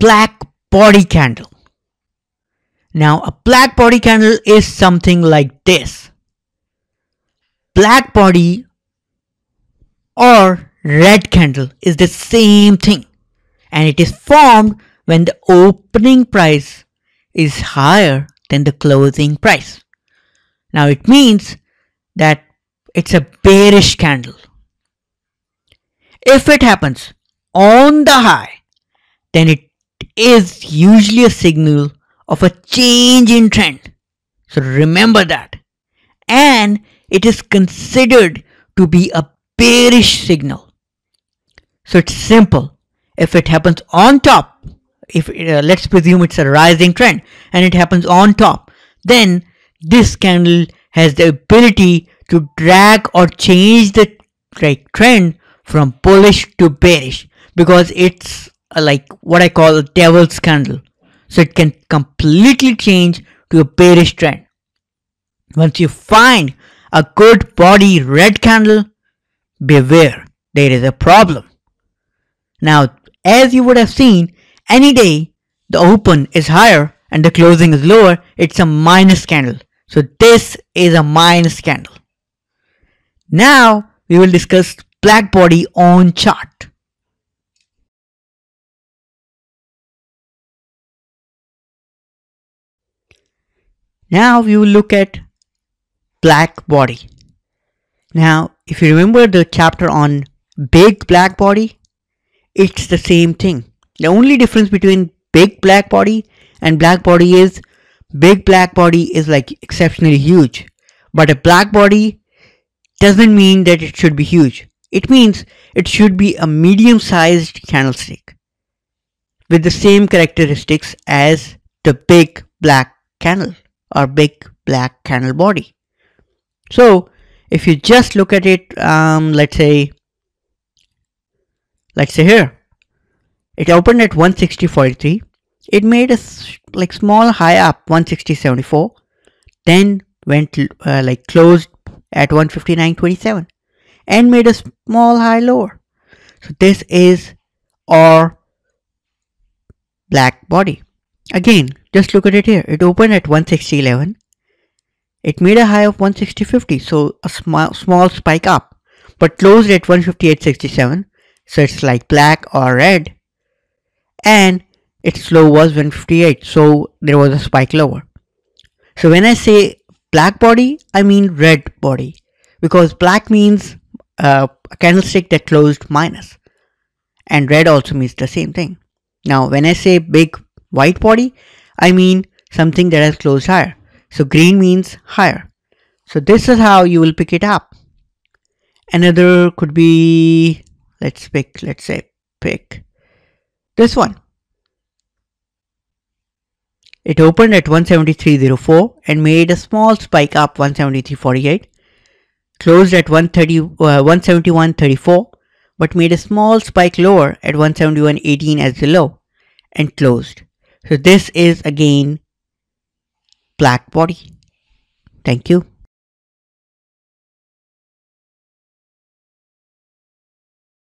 black body candle. Now a black body candle is something like this. Black body or red candle is the same thing and it is formed when the opening price is higher than the closing price. Now it means that it's a bearish candle. If it happens on the high, then it is usually a signal of a change in trend. So remember that. And it is considered to be a bearish signal. So it's simple. If it happens on top, if uh, let's presume it's a rising trend and it happens on top, then this candle has the ability to drag or change the like trend from bullish to bearish because it's like what I call a devil's candle. So it can completely change to a bearish trend. Once you find a good body red candle, beware, there is a problem. Now, as you would have seen, any day the open is higher and the closing is lower, it's a minus candle. So this is a minus candle. Now we will discuss black body on chart. Now we will look at black body. Now if you remember the chapter on big black body, it's the same thing. The only difference between big black body and black body is big black body is like exceptionally huge. But a black body doesn't mean that it should be huge. It means it should be a medium sized candlestick with the same characteristics as the big black candle or big black candle body. So if you just look at it, um, let's say, let's say here, it opened at 160.43. It made a like small high up 160.74, then went uh, like closed at 159.27 and made a small high lower. So this is our black body. Again, just look at it here. It opened at 160.11. It made a high of 160.50, so a small, small spike up, but closed at 158.67. So it's like black or red. And its low was 158, so there was a spike lower. So when I say black body, I mean red body because black means uh, a candlestick that closed minus and red also means the same thing. Now when I say big white body, I mean something that has closed higher. So green means higher. So this is how you will pick it up. Another could be, let's pick, let's say pick this one. It opened at 173.04 and made a small spike up 173.48. Closed at 130, uh, 171.34 but made a small spike lower at 171.18 as the low and closed. So this is again black body. Thank you.